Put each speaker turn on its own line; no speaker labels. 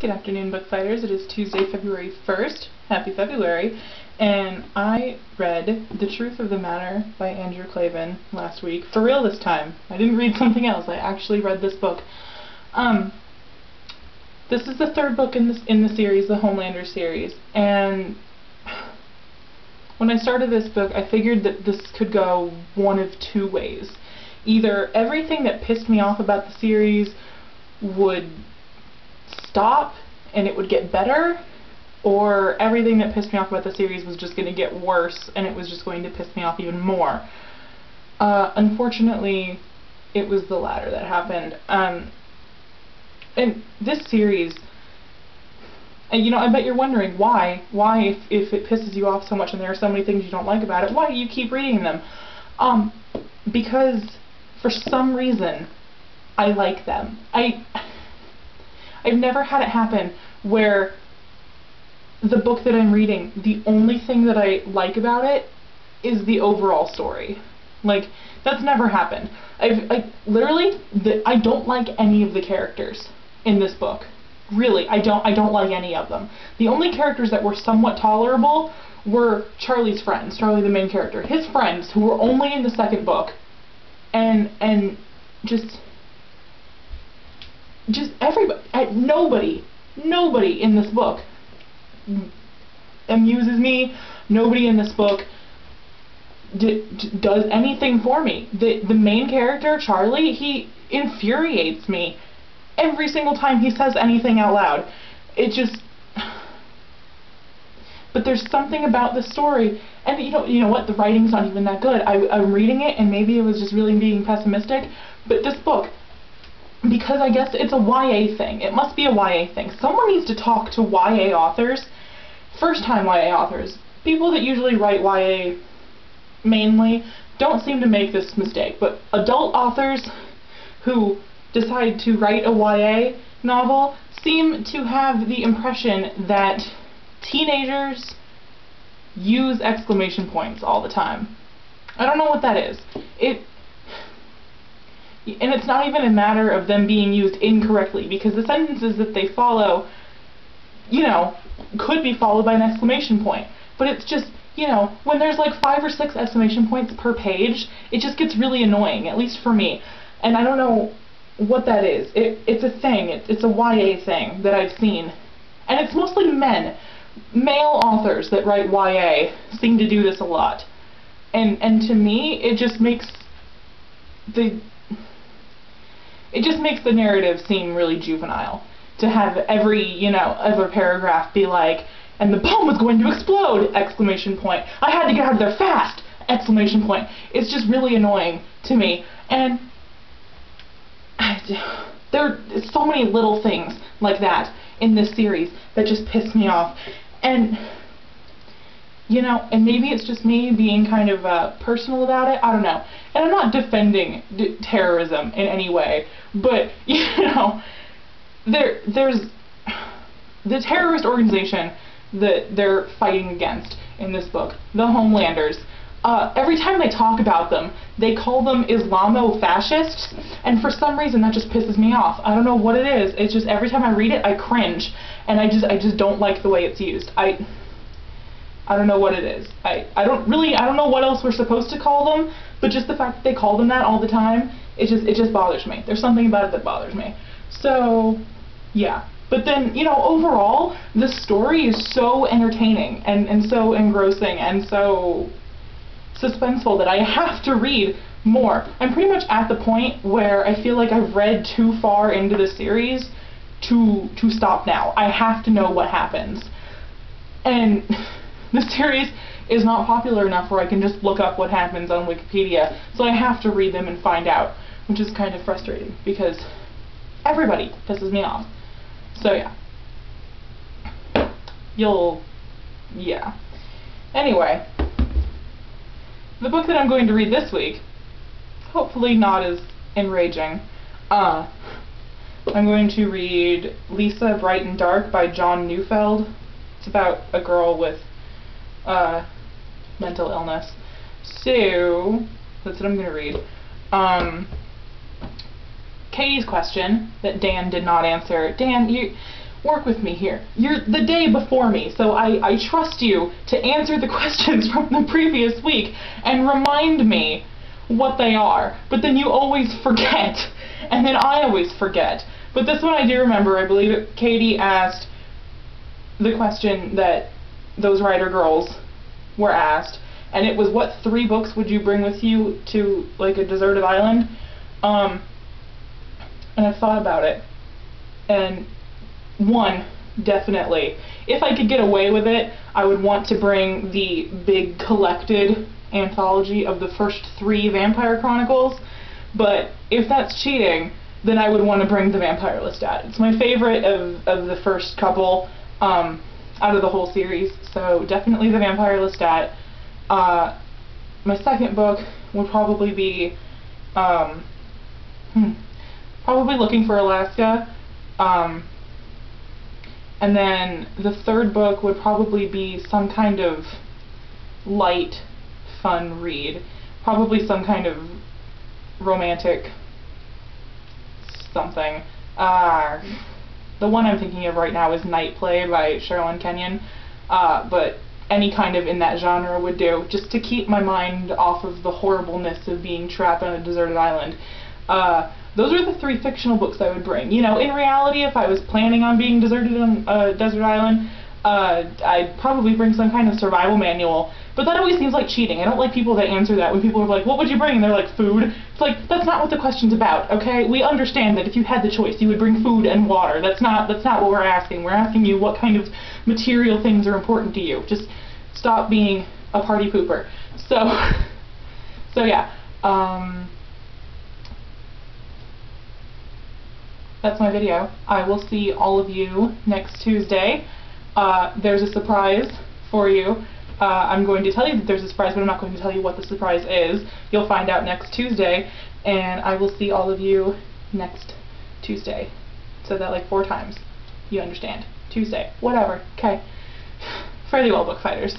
Good afternoon, book fighters. It is Tuesday, February 1st. Happy February. And I read The Truth of the Matter by Andrew Klavan last week. For real this time. I didn't read something else. I actually read this book. Um, this is the third book in, this, in the series, the Homelander series. And when I started this book, I figured that this could go one of two ways. Either everything that pissed me off about the series would stop and it would get better, or everything that pissed me off about the series was just going to get worse and it was just going to piss me off even more. Uh, unfortunately, it was the latter that happened. Um, and this series, and you know, I bet you're wondering why, why if, if it pisses you off so much and there are so many things you don't like about it, why do you keep reading them? Um, because for some reason, I like them. I I've never had it happen where the book that I'm reading, the only thing that I like about it is the overall story. Like, that's never happened. I've, I literally, the, I don't like any of the characters in this book. Really, I don't, I don't like any of them. The only characters that were somewhat tolerable were Charlie's friends, Charlie the main character. His friends, who were only in the second book, and, and just just everybody, nobody, nobody in this book amuses me. Nobody in this book does anything for me. The the main character, Charlie, he infuriates me every single time he says anything out loud. It just but there's something about the story, and you know, you know what? The writing's not even that good. I, I'm reading it, and maybe it was just really being pessimistic. But this book, because I guess it's a YA thing. It must be a YA thing. Someone needs to talk to YA authors, first-time YA authors, people that usually write YA mainly don't seem to make this mistake, but adult authors who decide to write a YA novel seem to have the impression that teenagers use exclamation points all the time. I don't know what that is. It and it's not even a matter of them being used incorrectly because the sentences that they follow, you know, could be followed by an exclamation point. But it's just, you know, when there's like five or six exclamation points per page, it just gets really annoying, at least for me. And I don't know what that is. It, it's a thing. It, it's a YA thing that I've seen. And it's mostly men. Male authors that write YA seem to do this a lot. And and to me, it just makes the it just makes the narrative seem really juvenile to have every, you know, other paragraph be like, and the bomb was going to explode! Exclamation point. I had to get out of there fast! Exclamation point. It's just really annoying to me. And there are so many little things like that in this series that just piss me off. And you know, and maybe it's just me being kind of uh, personal about it. I don't know. And I'm not defending terrorism in any way, but you know, there there's the terrorist organization that they're fighting against in this book, the Homelanders. Uh, every time they talk about them, they call them Islamo-fascists, and for some reason that just pisses me off. I don't know what it is. It's just every time I read it, I cringe, and I just I just don't like the way it's used. I I don't know what it is. I, I don't really, I don't know what else we're supposed to call them, but just the fact that they call them that all the time, it just, it just bothers me. There's something about it that bothers me. So, yeah. But then, you know, overall, the story is so entertaining and, and so engrossing and so suspenseful that I have to read more. I'm pretty much at the point where I feel like I've read too far into the series to to stop now. I have to know what happens. And the series is not popular enough where I can just look up what happens on Wikipedia, so I have to read them and find out, which is kind of frustrating because everybody pisses me off. So yeah. You'll, yeah. Anyway, the book that I'm going to read this week, hopefully not as enraging, uh, I'm going to read Lisa Bright and Dark by John Neufeld. It's about a girl with uh, mental illness. So, that's what I'm going to read. Um, Katie's question that Dan did not answer. Dan, you, work with me here. You're the day before me, so I, I trust you to answer the questions from the previous week and remind me what they are. But then you always forget, and then I always forget. But this one I do remember. I believe Katie asked the question that those writer girls were asked, and it was what three books would you bring with you to like a deserted island? Um, and I've thought about it, and one definitely. If I could get away with it, I would want to bring the big collected anthology of the first three Vampire Chronicles, but if that's cheating, then I would want to bring the Vampire Lestat. It's my favorite of, of the first couple um, out of the whole series, so definitely the Vampire Lestat. Uh, my second book would probably be um, hmm, probably looking for Alaska. Um, and then the third book would probably be some kind of light, fun read. Probably some kind of romantic something. Uh, the one I'm thinking of right now is Night Play by Sherrilyn Kenyon. Uh, but any kind of in that genre would do, just to keep my mind off of the horribleness of being trapped on a deserted island. Uh, those are the three fictional books I would bring. You know, in reality, if I was planning on being deserted on a desert island, uh, I'd probably bring some kind of survival manual. But that always seems like cheating. I don't like people that answer that when people are like, what would you bring? And they're like, food. It's like, that's not what the question's about, okay? We understand that if you had the choice, you would bring food and water. That's not, that's not what we're asking. We're asking you what kind of material things are important to you. Just stop being a party pooper. So, so yeah. Um, that's my video. I will see all of you next Tuesday. Uh, there's a surprise for you. Uh, I'm going to tell you that there's a surprise, but I'm not going to tell you what the surprise is. You'll find out next Tuesday, and I will see all of you next Tuesday. So that like four times. You understand. Tuesday. Whatever. Okay. Fairly well, book fighters.